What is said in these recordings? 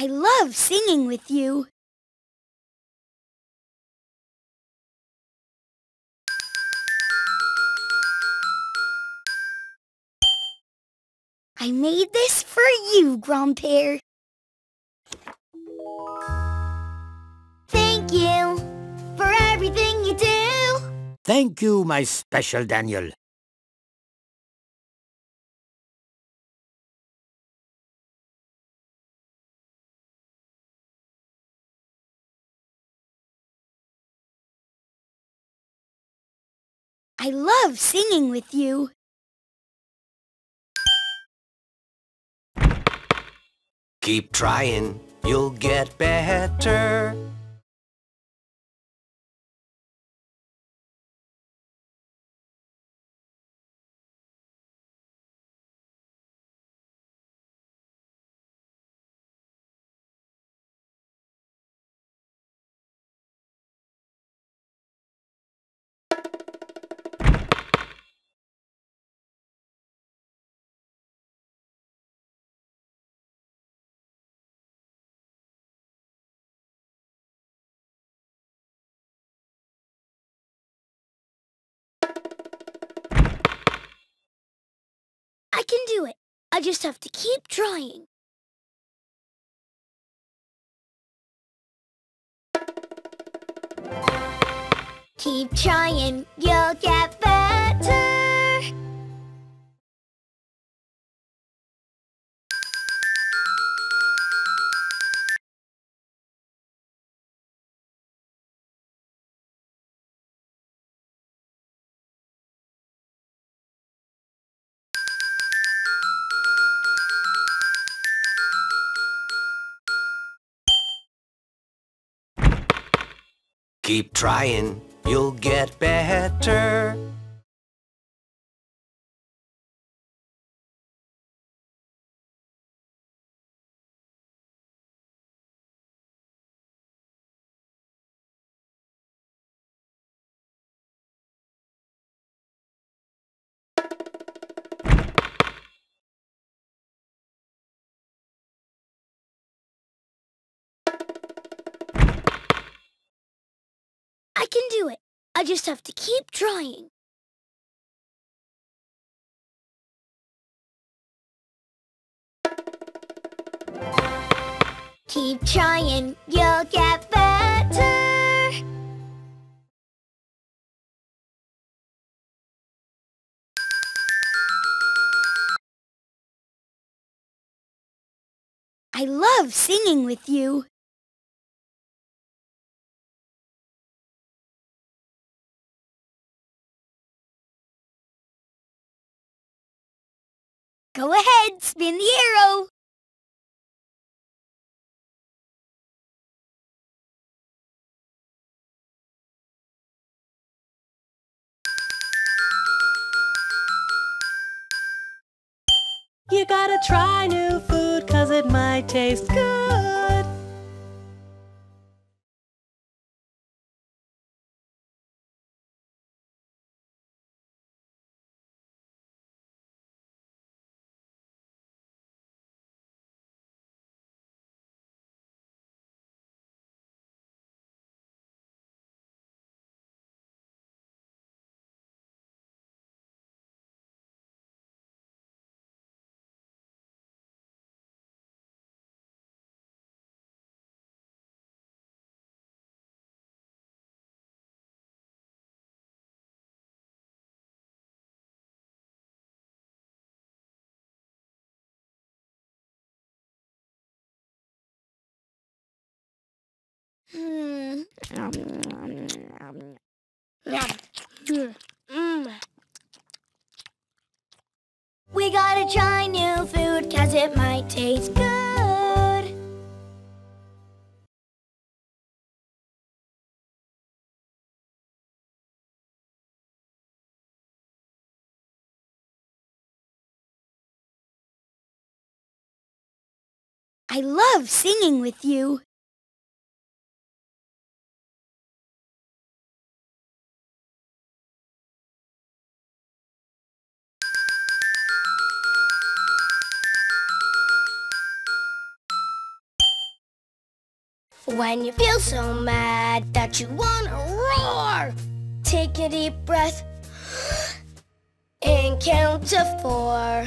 I love singing with you. I made this for you, Grandpere. Thank you for everything you do. Thank you, my special Daniel. I love singing with you. Keep trying, you'll get better. I can do it. I just have to keep trying. Keep trying, you'll get better. Keep trying, you'll get better. I can do it. I just have to keep trying. Keep trying, you'll get better. I love singing with you. Go ahead, spin the arrow. You gotta try new food cause it might taste good. We gotta try new food cause it might taste good. I love singing with you. When you feel so mad that you wanna roar, take a deep breath and count to four.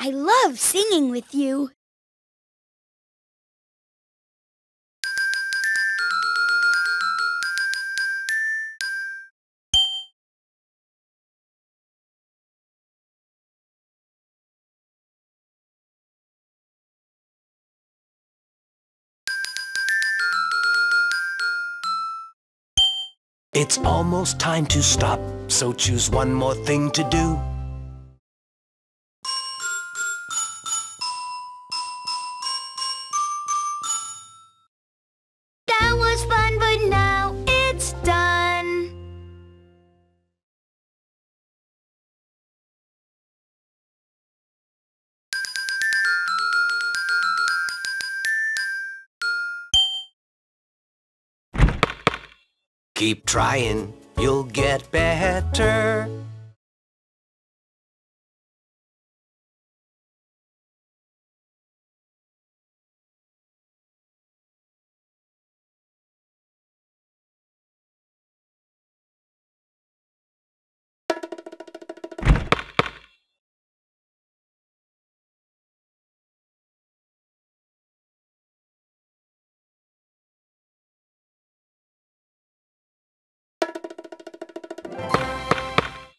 I love singing with you. It's almost time to stop, so choose one more thing to do. Keep trying, you'll get better.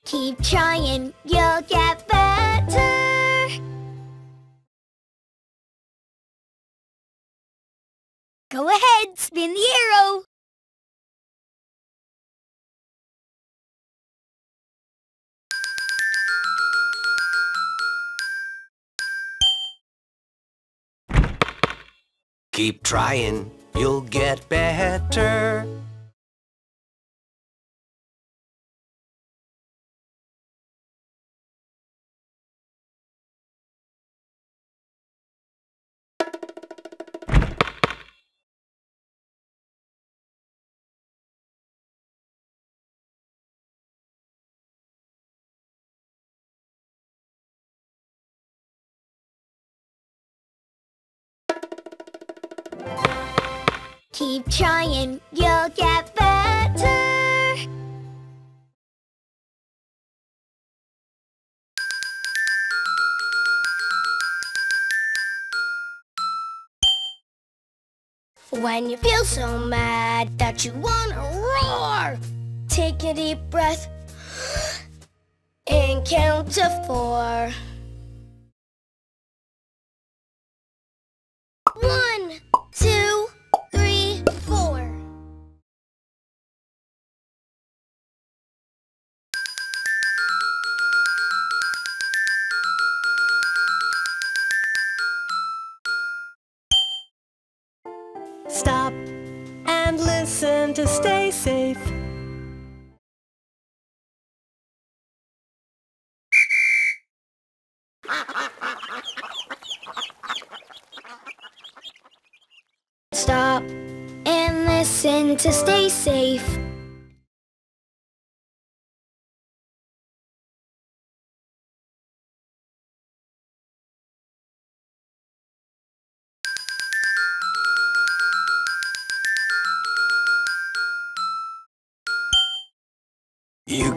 Keep trying, you'll get better. Go ahead, spin the arrow. Keep trying, you'll get better. Keep trying, you'll get better. When you feel so mad that you wanna roar, take a deep breath and count to four. And listen to stay safe.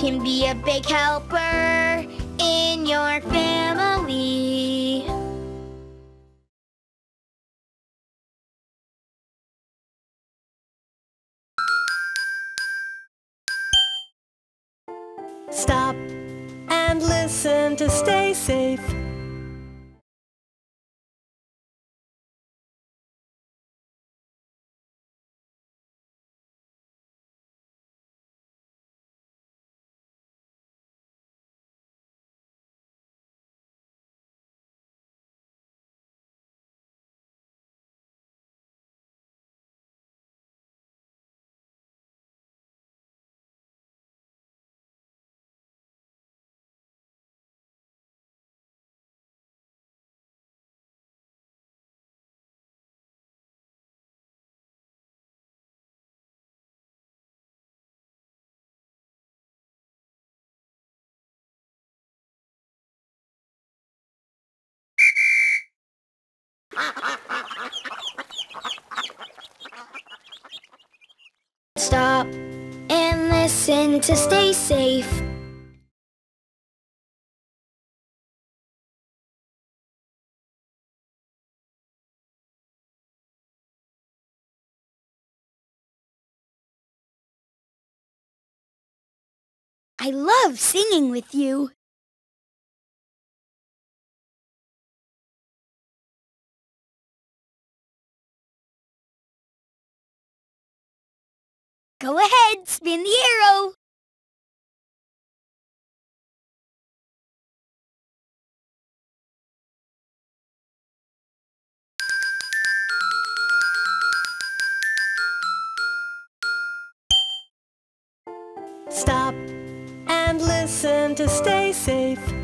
Can be a big helper in your family. Stop and listen to stay safe. Stop and listen to stay safe. I love singing with you. Go ahead, spin the arrow. Stop and listen to stay safe.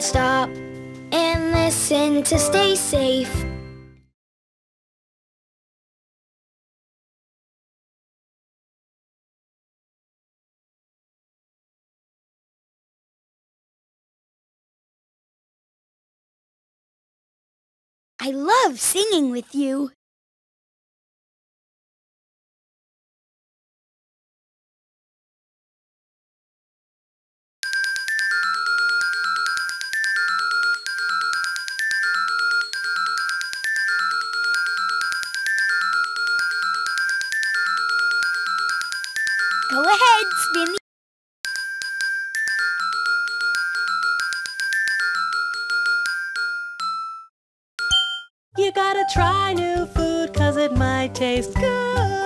Stop and listen to stay safe. I love singing with you. Try new food cause it might taste good.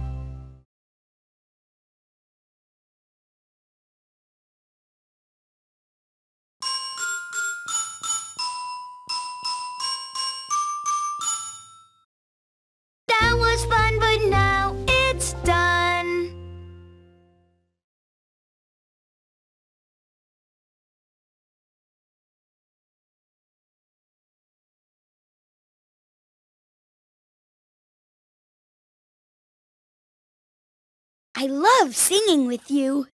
I love singing with you.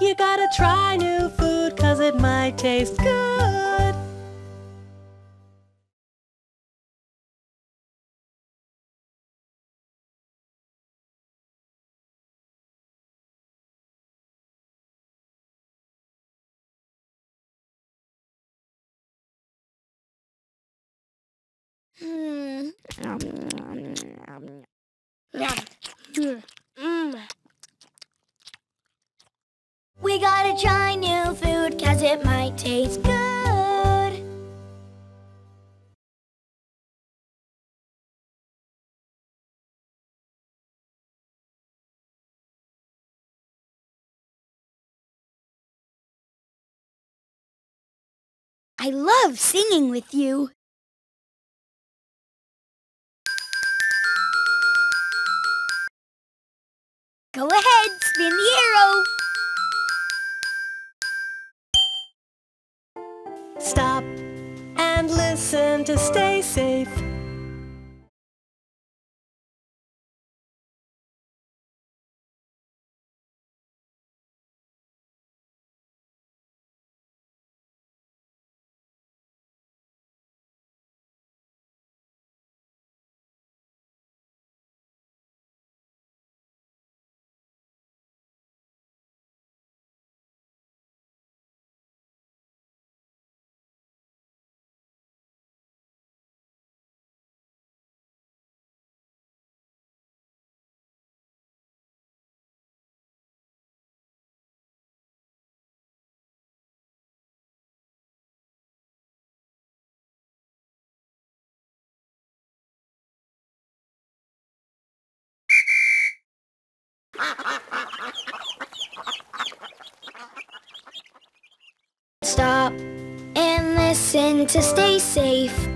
You gotta try new food cause it might taste good. I love singing with you. Go ahead, spin the arrow. Stop and listen to stay safe. Stop and listen to stay safe.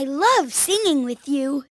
I love singing with you.